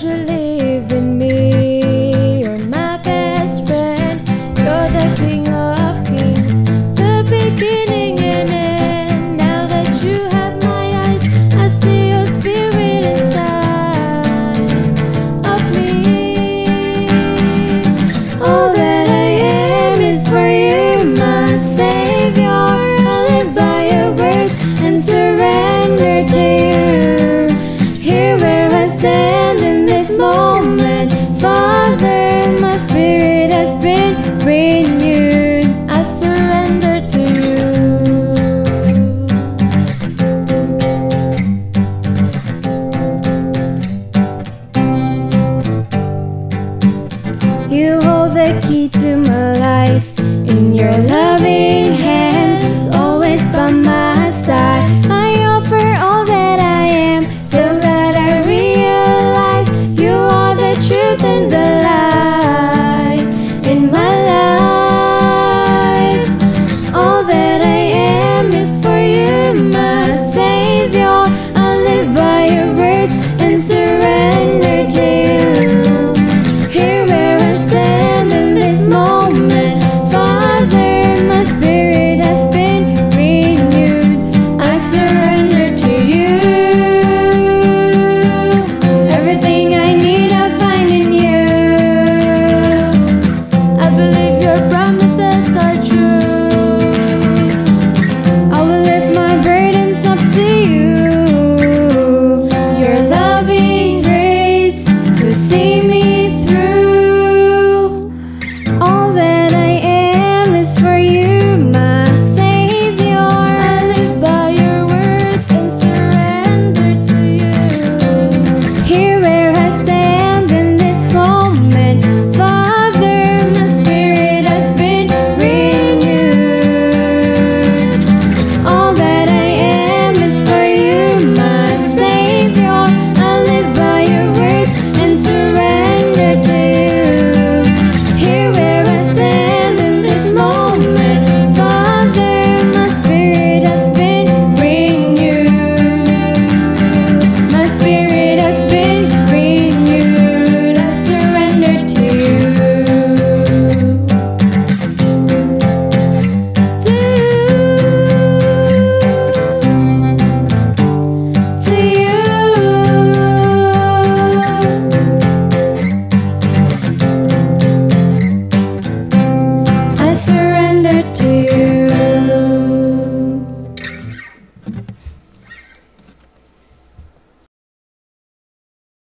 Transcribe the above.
距离 love.